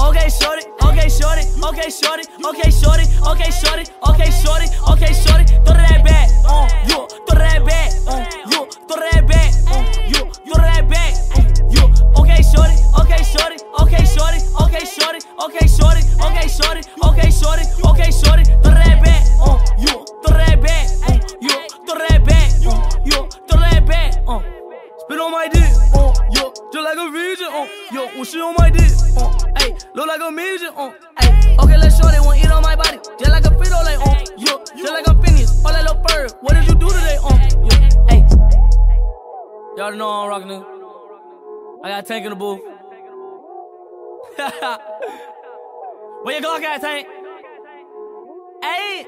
Okay, shorty, okay, shorty, okay, shorty, okay, shorty, okay, shorty, okay, shorty, okay, shorty, okay, shorty, okay, shorty, okay, shorty, throw that back, on you, throw that back, on you, throw that back, on you, throw that back, on. Spit on my dick, uh, yo, just like a virgin, uh, yo, when she on my dick, uh, ayy, look like a midget, uh, ayy, okay, let's show they want eat on my body, just like a Frito Lay, uh, yo, just like a Phineas, all that little bird, what did you do today, uh, yo, ayy, y'all know I'm rockin' nigga, I got tank in the booth, where your Glock at, Hey,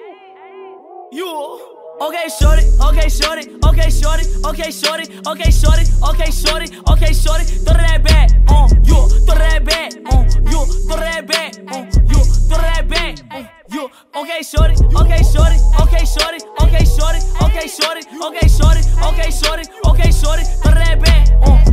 you. Okay, shorty. Okay, shorty. Okay, shorty. Okay, shorty. Okay, shorty. Okay, shorty. Okay, shorty. Throw that back. on you. Throw that back. on you. Throw that back. on you. Throw that back. Uh, you. Okay, shorty. Okay, shorty. Okay, shorty. Okay, shorty. Okay, shorty. Okay, shorty. Okay, shorty. Okay, shorty. Throw that back. on.